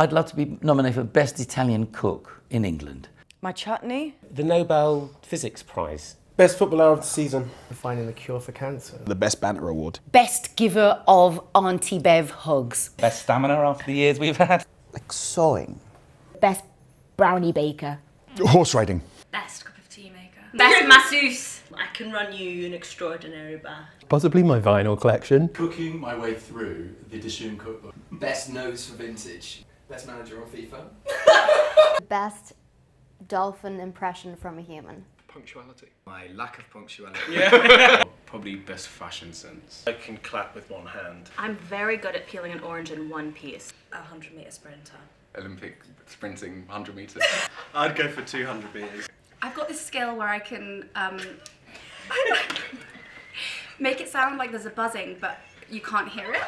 I'd love to be nominated for Best Italian Cook in England. My chutney? The Nobel Physics Prize. Best footballer of the season. Finding the cure for cancer. The Best Banter Award. Best giver of Auntie Bev hugs. Best stamina after the years we've had. Like sewing. Best brownie baker. Horse riding. Best cup of tea maker. Best masseuse. I can run you an extraordinary bath. Possibly my vinyl collection. Cooking my way through the Dishoom cookbook. Best nose for vintage. Best manager on FIFA. Best dolphin impression from a human. Punctuality. My lack of punctuality. Yeah. Probably best fashion sense. I can clap with one hand. I'm very good at peeling an orange in one piece. A 100 metre sprinter. Olympic sprinting 100 metres. I'd go for 200 metres. I've got this skill where I can um, make it sound like there's a buzzing, but you can't hear it.